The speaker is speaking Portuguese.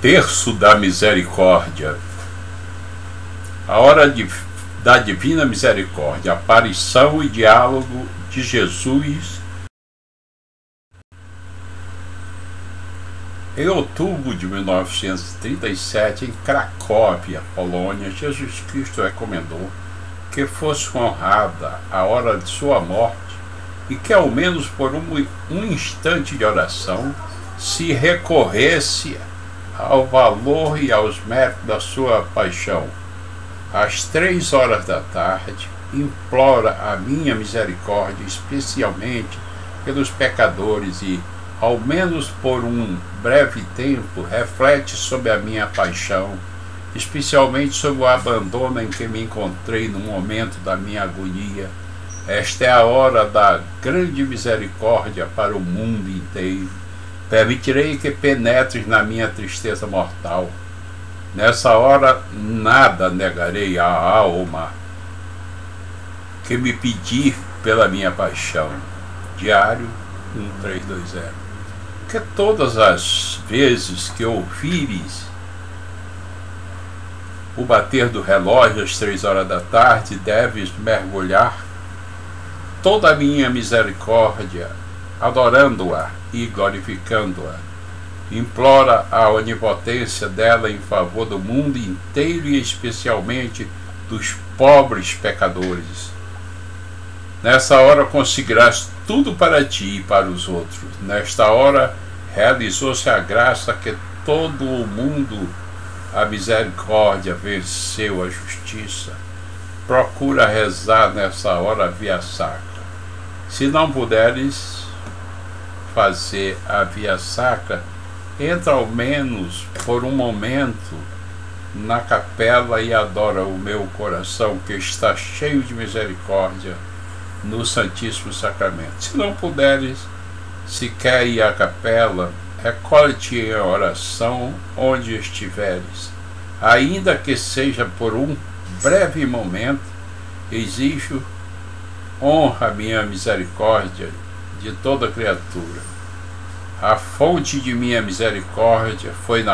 Terço da Misericórdia. A hora de, da Divina Misericórdia, aparição e diálogo de Jesus. Em outubro de 1937, em Cracóvia, Polônia, Jesus Cristo recomendou que fosse honrada a hora de sua morte e que, ao menos por um, um instante de oração, se recorresse ao valor e aos méritos da sua paixão. Às três horas da tarde, implora a minha misericórdia, especialmente pelos pecadores, e, ao menos por um breve tempo, reflete sobre a minha paixão, especialmente sobre o abandono em que me encontrei no momento da minha agonia. Esta é a hora da grande misericórdia para o mundo inteiro Permitirei que penetres na minha tristeza mortal. Nessa hora nada negarei à alma que me pedir pela minha paixão. Diário 1320. Que todas as vezes que ouvires o bater do relógio às três horas da tarde, deves mergulhar toda a minha misericórdia adorando-a e glorificando-a. Implora a onipotência dela em favor do mundo inteiro e especialmente dos pobres pecadores. Nessa hora conseguirás tudo para ti e para os outros. Nesta hora realizou-se a graça que todo o mundo, a misericórdia, venceu a justiça. Procura rezar nessa hora via sacra. Se não puderes, fazer a via sacra, entra ao menos por um momento na capela e adora o meu coração que está cheio de misericórdia no Santíssimo Sacramento. Se não puderes sequer ir à capela, recolhe-te em oração onde estiveres, ainda que seja por um breve momento, exijo honra minha misericórdia de toda criatura. A fonte de minha misericórdia foi na